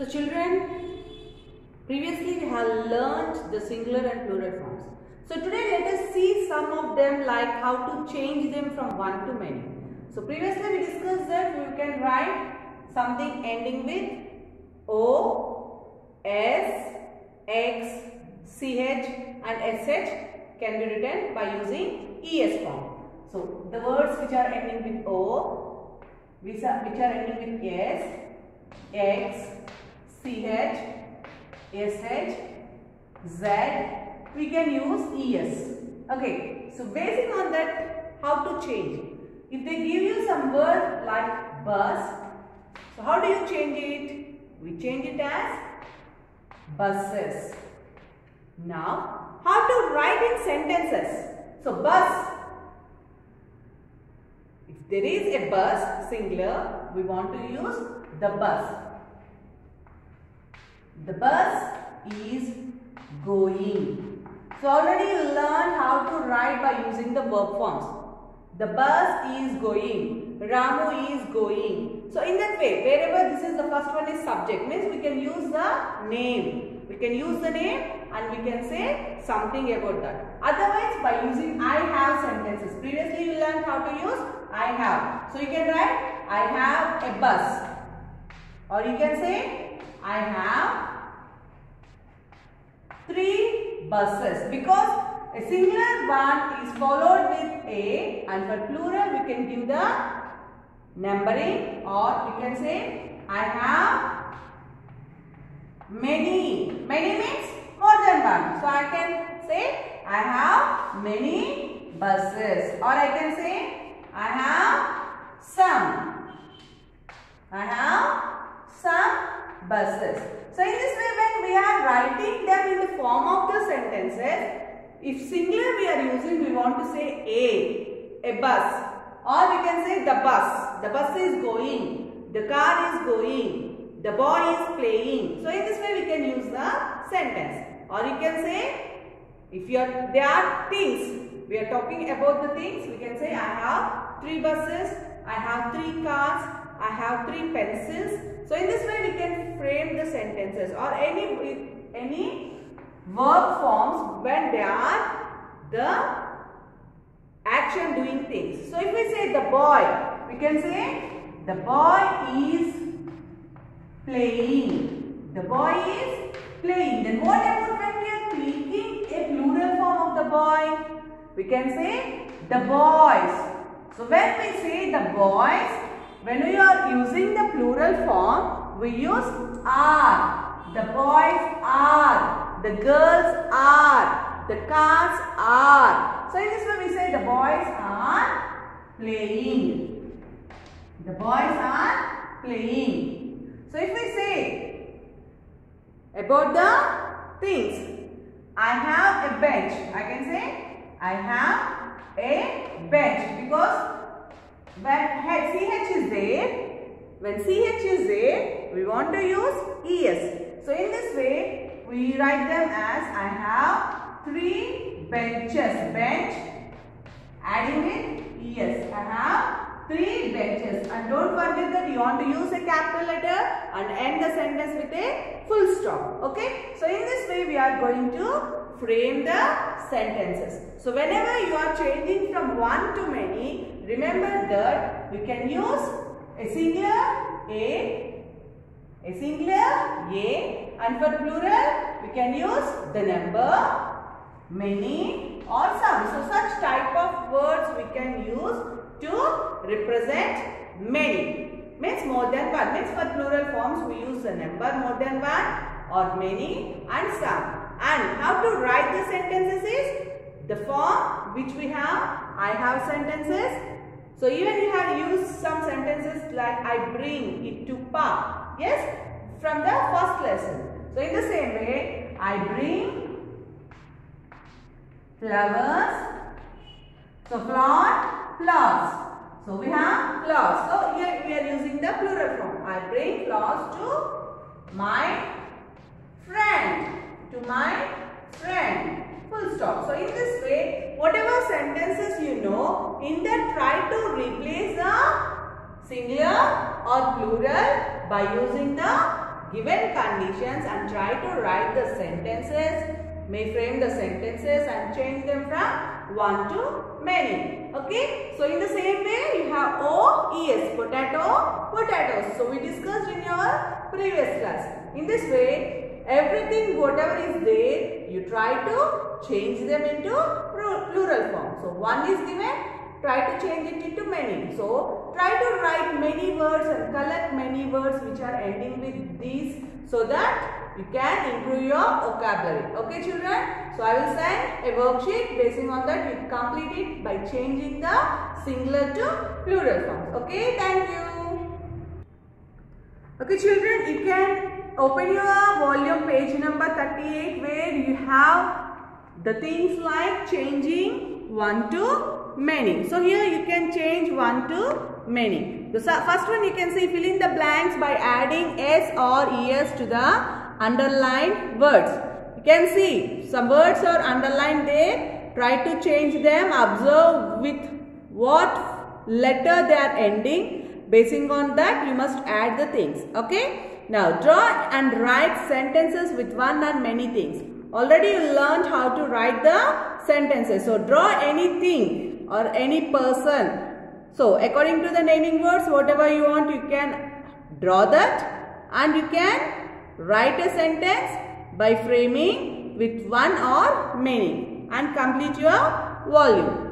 So children, previously we have learnt the singular and plural forms. So today let us see some of them like how to change them from one to many. So previously we discussed that you can write something ending with O, S, X, CH and SH can be written by using ES form. So the words which are ending with O, which are, ending with S, X, CH, SH, Z, we can use ES. Okay, so basing on that, how to change? If they give you some word like bus, so how do you change it? We change it as buses. Now, how to write in sentences? So, bus. If there is a bus, singular, we want to use the bus. The bus is going. So, already you learned how to write by using the verb forms. The bus is going. Ramu is going. So, in that way, wherever this is the first one is subject, means we can use the name. We can use the name and we can say something about that. Otherwise, by using I have sentences. Previously, you learned how to use I have. So, you can write I have a bus. Or you can say I have three buses because a singular one is followed with a and for plural we can give the numbering or we can say I have many. Many means more than one. So I can say I have many buses or I can say I have some. I have some buses. So in this way when we are writing them in the form of the sentences, if singular we are using, we want to say a, a bus. Or we can say the bus. The bus is going. The car is going. The boy is playing. So in this way we can use the sentence. Or you can say, if you are, there are things. We are talking about the things. We can say, I have three buses. I have three cars. I have three pencils. So in this way we can frame the sentences or any any verb forms when they are the action doing things. So if we say the boy, we can say the boy is playing. The boy is playing. Then what about when we are speaking a plural form of the boy? We can say the boys. So when we say the boys, when we are using the plural form, we use are. The boys are. The girls are. The cars are. So in this way we say the boys are playing. The boys are playing. So if we say about the things, I have a bench. I can say I have a bench because when CH is there, when CH is there, we want to use ES. So in this way, we write them as I have three benches. Bench, adding with ES. I have three benches. And don't forget that you want to use a capital letter and end the sentence with a full stop. Okay. So in this way, we are going to frame the sentences. So whenever you are changing from one to many, remember that we can use a singular A, a singular A and for plural we can use the number, many or some. So such type of words we can use to represent many. Means more than one. Means for plural forms we use the number more than one or many and some. And how to write the sentences is the form which we have. I have sentences. So even you have used some sentences like I bring it to park. Yes? From the first lesson. So in the same way, I bring flowers. So flower, flowers. So we have flowers. So here we are using the plural form. I bring flowers to my friend. To my friend. Full stop. So in this way, whatever sentences you know, in that try to replace the singular or plural by using the given conditions and try to write the sentences. May frame the sentences and change them from one to many. Okay. So in the same way you have O, ES, potato, potatoes. So we discussed in your previous class. In this way, everything whatever is there, you try to change them into plural form. So one is given, try to change it into many. So try to write many words and collect many words which are ending with these so that you can improve your vocabulary. Okay children? So I will send a worksheet basing on that you complete it by changing the singular to plural forms. Okay, thank you. Okay children, you can open your volume page number 38 where you have the things like changing one to many. So here you can change one to many. The first one you can see fill in the blanks by adding s or es to the underlined words. You can see some words are underlined there. Try to change them. Observe with what letter they are ending Basing on that, you must add the things. Okay. Now, draw and write sentences with one and many things. Already you learned how to write the sentences. So, draw anything or any person. So, according to the naming words, whatever you want, you can draw that and you can write a sentence by framing with one or many and complete your volume.